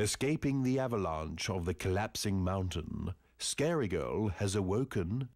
Escaping the avalanche of the collapsing mountain, Scarygirl has awoken.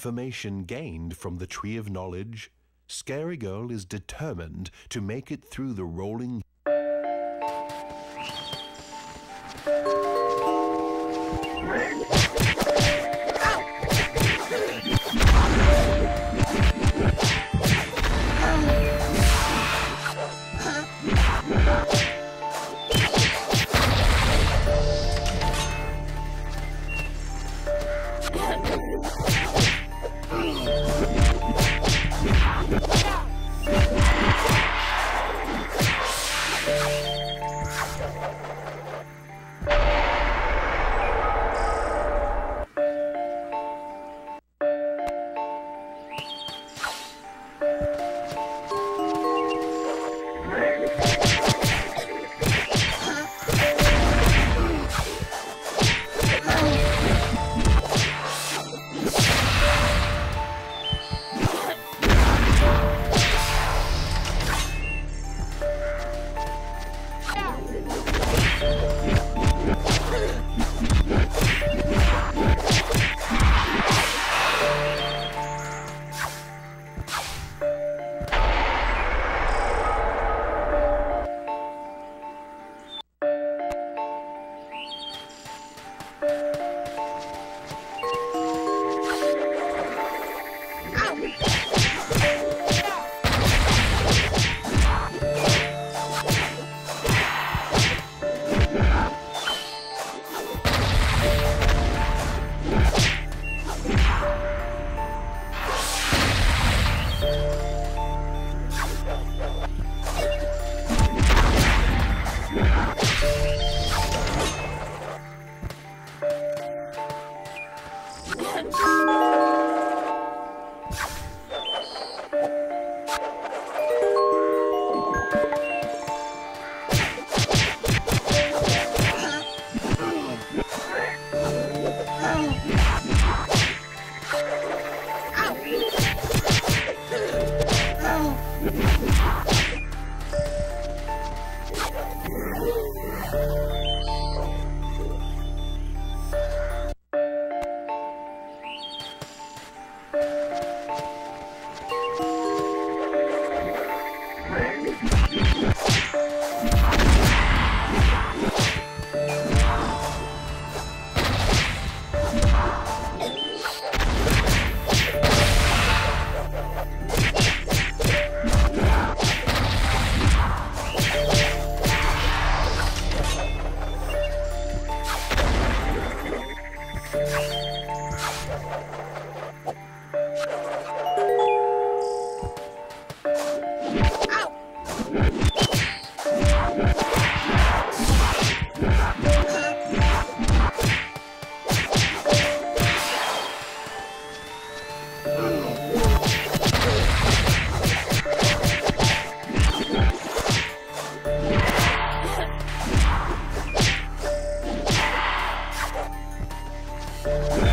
Information gained from the Tree of Knowledge, Scarygirl is determined to make it through the rolling Yeah.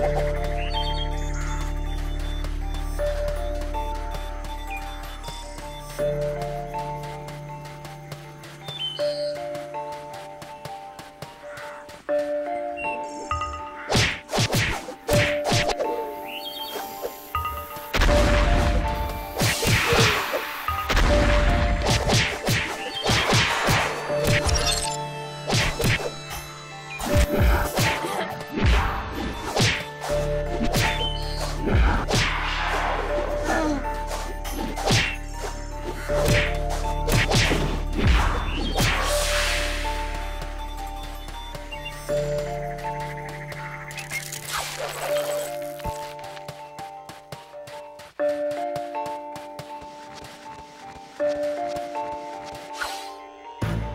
you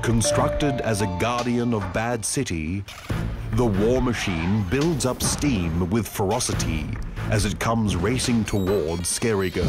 Constructed as a guardian of Bad City, the war machine builds up steam with ferocity as it comes racing towards Scarygirl.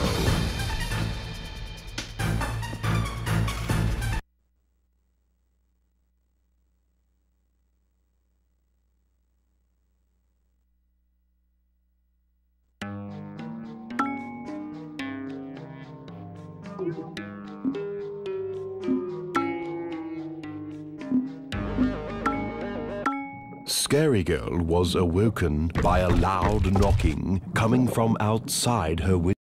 Scarygirl was awoken by a loud knocking coming from outside her window.